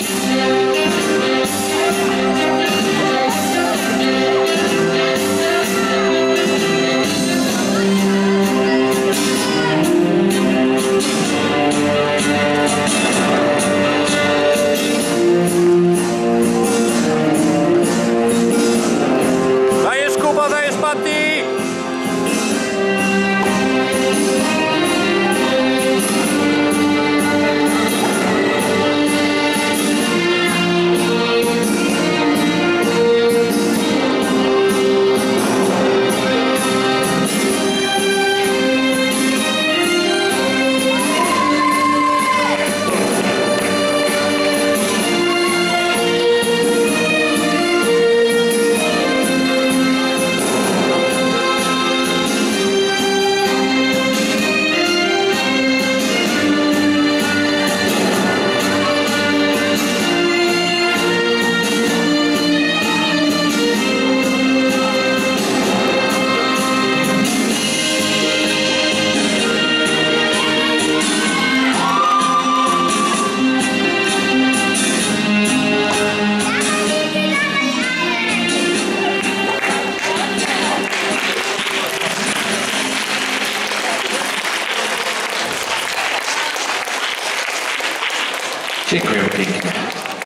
Yes. Dziękujemy pięknie.